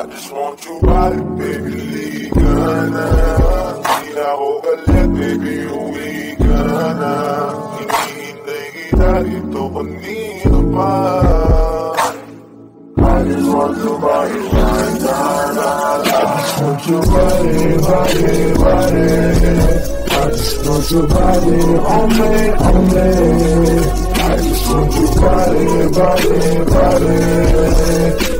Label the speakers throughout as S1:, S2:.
S1: I just want your body, baby, ligana. Di na ako galit, baby, uwi ka na. Hinihintay kita dito kanina pa. I just want your body, ligana. I just want your body, body, body. I just want your body on me, on me. I just want your body, body, body.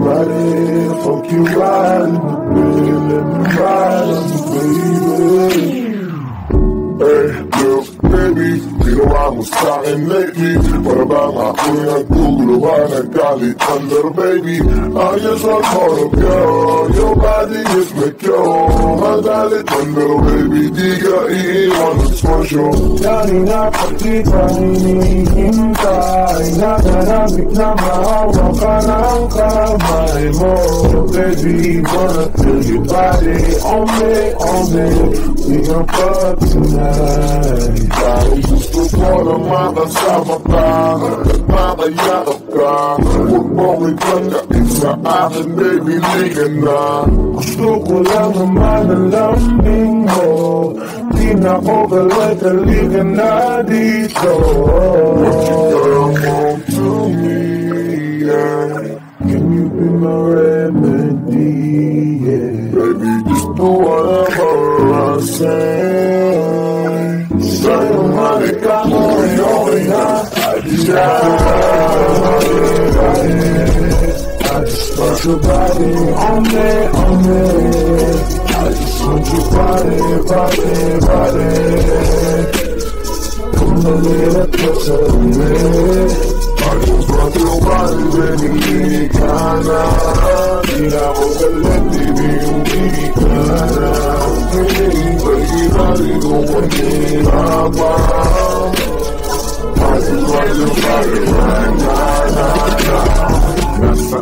S1: Let me ride on you, baby. Hey, lately ako'y nagugulo ba nagkalitan Little baby, I just want part of you Your body is mature Magalit man, little baby Di
S2: Kanina pa kita hinihintay Naganamit na mahawak ka ng kamay mo Baby, wanna feel your body on me, on me. We gon' fuck tonight
S1: Dahil gusto ko na makasama ka Nagpapayakap ka Huwag mong itanggapin sa akin, baby, liga na
S2: Gusto ko lang naman mo Na ako galay, kaligan na dito
S1: Girl, want to me, yeah
S2: Can you be my remedy, yeah
S1: Baby, just do whatever I say Sa'yo malik ako, okay na I
S2: I just want your body on me, on me. Want your body, body, body. Come a little closer to me.
S1: I just want your body, baby, liga na Di na ako galit, baby, uwi ka na Hinihintay kita dito kanina I just want your body, right now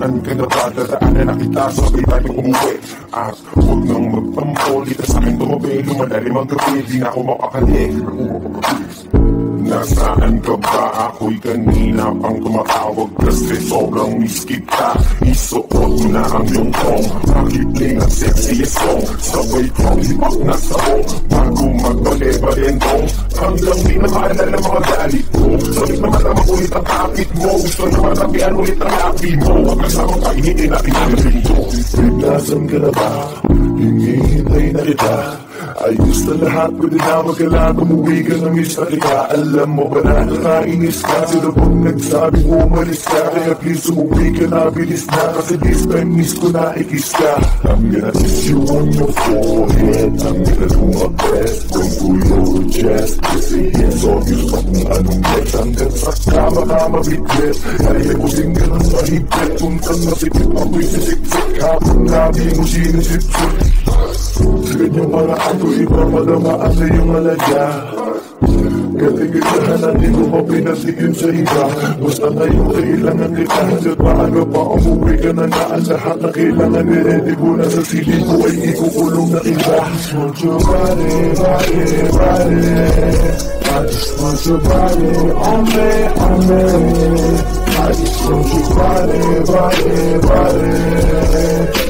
S1: Nasaan ka na ba? Dadaanan na kita Sabay tayong umuwi. At huwag nang magtampo Dito sa akin tumabi. Lumalalim ang gabi Di na ako mapakali. Ako mapakabilis Nasaan ka ba? Ako'y kanina pang tumatawag Kasi sobrang miss kita Isuot na ang iyong tong. Pakiplay ng sexiest song? Sabay kong hipak na sabong Bago magbale-balentong Hanggang di na maalala mga galit ko. Sabit na mata makulit ang kapit mo. Gusto na matabihan ulit ang labi mo. Kasamang kainitin natin ang ito
S2: Nasaan ka na ba? Hinihintay na kita Ayos na lahat, pwede na magkala Umuwi ka ng isa kita Alam mo ba na nakainis ka? Sino bang nagsabi umalis ka. Kaya please umuwi ka na bilis na. Kasi this time miss ko na ikis ka. I'm gonna kiss you on your forehead. I'm gonna do my best. Going through your chest. Kasi hands on you kung anong bet Hanggang sa kama ka mabiglet. Kaya ko din ganun mahigpit. Puntang nasipit ako'y sisiksik Habang labi mo sinisipsip Sa ganyang mga ako iba madamaan na yung alaga Katigitahan na di ko pa sa iba. Basta ngayon kailangan kita Hanggat maaga pa umuwi ka na na Ang lahat na kailangan niredy ko na sa silid ko Ay ikukulong na iba. I just want your body, body, body I just want your body on me, on me I just want your body, body, body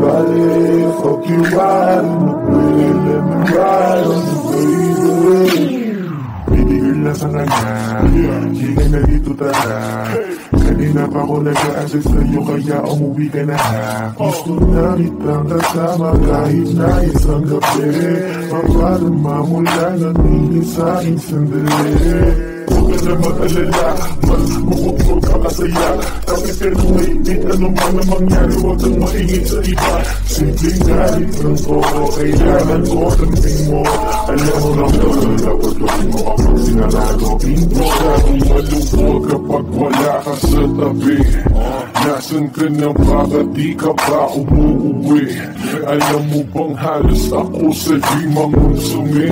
S1: body.
S2: Fuck you right in the bed, let me ride on you, baby. Baby, girl, nila sa kanya Sige na dito tara Kanina pa ako nag-a-assist sa'yo kaya umuwi ka na Gusto na kitang kasama kahit na isang gabi Maparama mula ng ningin sa aking sandali Huwag ka na mag-alala Mas bukod ka masaya Kapit ka lumaitit Ano man ang mangyari Huwag kang maingit sa iba Simpleng galit lang ko Kailangan ko Tamping mo Alam mo lang na Dapat gawin mo Kapag sinarado Pinto siya Kung malungkot Kapag wala ka sa tabi Nasaan ka na Bakit di ka ba umuuwi Alam mo bang halos ako sa limang konsumi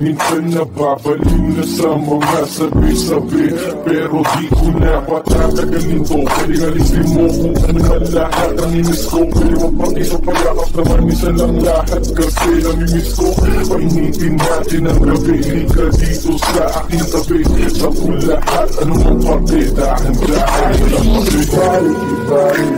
S2: Minsan nababaliw na sa mga sabi-sabi Pero di ko na patatagalin to Pwede alisin mo kung ano na lahat ang inis ko. Pwede mo pang isa payakap naman isa lang lahat Kasi namimiss ko. Painitin natin ang gabi ka dito sa aking tabi. Sa lahat ano mang parte Dahan-dahan lang
S1: Body, body,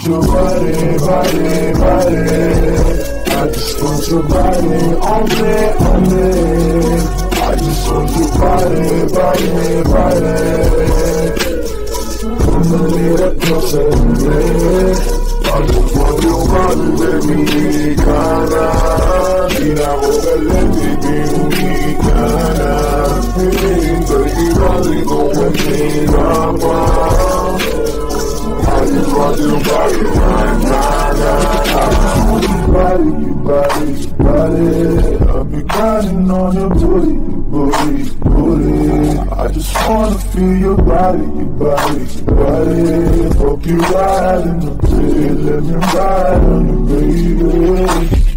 S1: want your body, body, body I just want your body on me, on me I just want your body, body, body Come a little closer to me I just want your body, baby, kinda Di na ako galit, baby, kinda Baby, body ko mahirapan Body, Body, body, I'll be grinding on your booty, booty, booty I just wanna feel your body, your body, your body Fuck you right in the bed, let me ride on you, baby